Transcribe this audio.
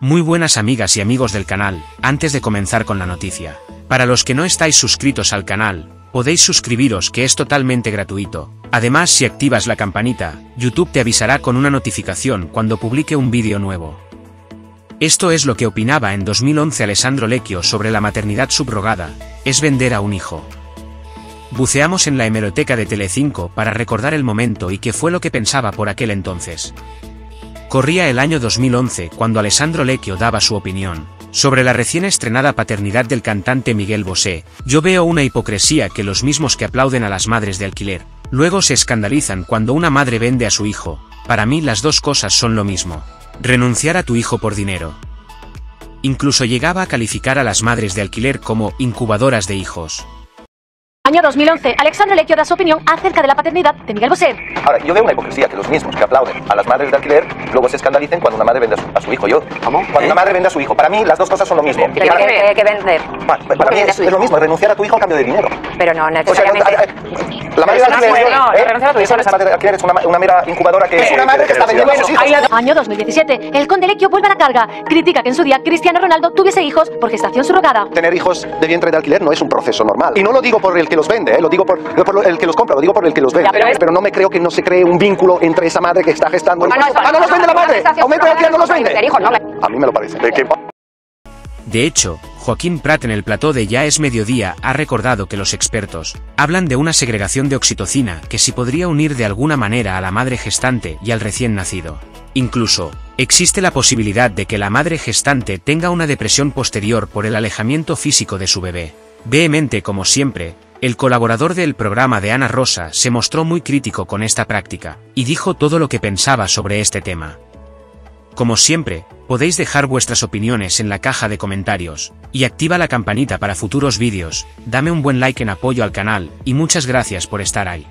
Muy buenas amigas y amigos del canal, antes de comenzar con la noticia. Para los que no estáis suscritos al canal, podéis suscribiros que es totalmente gratuito. Además si activas la campanita, YouTube te avisará con una notificación cuando publique un vídeo nuevo. Esto es lo que opinaba en 2011 Alessandro Lecchio sobre la maternidad subrogada, es vender a un hijo. Buceamos en la hemeroteca de Telecinco para recordar el momento y qué fue lo que pensaba por aquel entonces. Corría el año 2011 cuando Alessandro Lecchio daba su opinión. Sobre la recién estrenada paternidad del cantante Miguel Bosé, yo veo una hipocresía que los mismos que aplauden a las madres de alquiler, luego se escandalizan cuando una madre vende a su hijo. Para mí las dos cosas son lo mismo. Renunciar a tu hijo por dinero. Incluso llegaba a calificar a las madres de alquiler como incubadoras de hijos. Año 2011, Alexandre Lecchio da su opinión acerca de la paternidad de Miguel Bosé. Ahora, yo veo una hipocresía que los mismos que aplauden a las madres de alquiler luego se escandalicen cuando una madre vende a su, a su hijo. Yo, ¿Cómo? Cuando una madre vende a su hijo. Para mí las dos cosas son lo mismo. ¿Y qué tiene que vender? Pa- Para, mí es, es lo mismo, renunciar a tu hijo a cambio de dinero. Pero no O sea, necesariamente. no- la madre de alquiler, no ¿eh? renunciar a tu hijo Esa es- madre de alquiler es una, una mera incubadora que... Es una madre que está vendiendo a sus hijos. Año 2017, el conde Lecchio vuelve a la carga. Critica que en su día Cristiano Ronaldo tuviese hijos por gestación subrogada. Tener hijos de vientre de alquiler no es un proceso normal. Y no lo digo por el que los vende, ¿eh? lo digo por, por el que los compra, lo digo por el que los vende. Ya, pero es- no me creo que no se cree un vínculo entre esa madre que está gestando. el Ah, no, eso- ah, no los vende la madre. de alquiler no los vende. me- A mí me lo parece. ¿De hecho, Joaquín Prat en el plató de Ya es mediodía ha recordado que los expertos hablan de una segregación de oxitocina que si podría unir de alguna manera a la madre gestante y al recién nacido. Incluso, existe la posibilidad de que la madre gestante tenga una depresión posterior por el alejamiento físico de su bebé. Vehemente como siempre, el colaborador del programa de Ana Rosa se mostró muy crítico con esta práctica, y dijo todo lo que pensaba sobre este tema. Como siempre, podéis dejar vuestras opiniones en la caja de comentarios, y activa la campanita para futuros vídeos, dame un buen like en apoyo al canal, y muchas gracias por estar ahí.